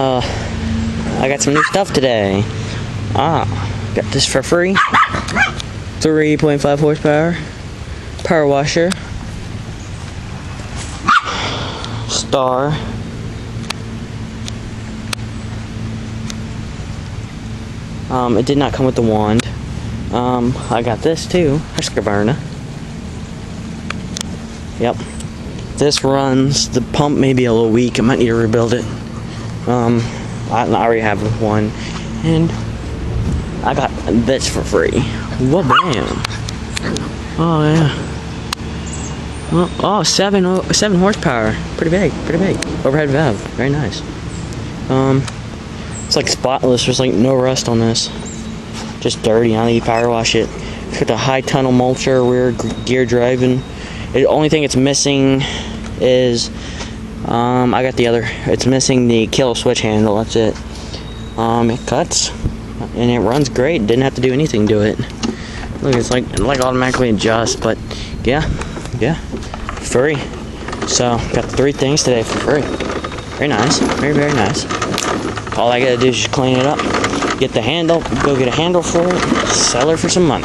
Uh, I got some new stuff today. Ah, got this for free. 3.5 horsepower. Power washer. Star. Um, it did not come with the wand. Um, I got this too. Husqvarna. Yep. This runs. The pump may be a little weak. I might need to rebuild it. Um, I, already have one, and I got this for free. What bam! Oh yeah. Oh, oh, seven, oh, seven horsepower. Pretty big, pretty big. Overhead valve, very nice. Um, it's like spotless. There's like no rust on this. Just dirty. I need to power wash it. It's got the high tunnel mulcher, rear gear driving. The only thing it's missing is um, I got the other. It's missing the kill switch handle. That's it. Um, it cuts and it runs great. Didn't have to do anything to it. Look, it's like it like automatically adjust. But yeah, yeah, free. So got three things today for free. Very nice. Very very nice. All I gotta do is just clean it up, get the handle, go get a handle for it, sell her for some money.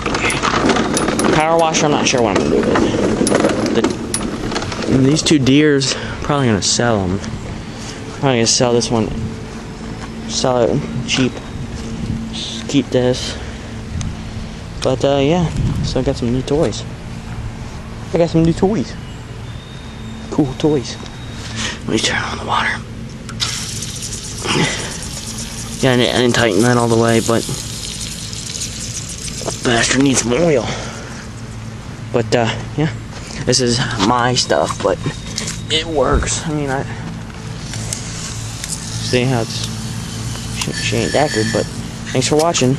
Power washer, I'm not sure what I'm gonna do with it. The, these two deers, probably gonna sell them. Probably gonna sell this one, sell it cheap. Just keep this. But uh, yeah, so I got some new toys. I got some new toys. Cool toys. Let me turn on the water. Yeah, I didn't, I didn't tighten that all the way, but bastard needs some oil. But uh, yeah, this is my stuff, but it works. I mean, I see how it's she, she ain't that good, but thanks for watching.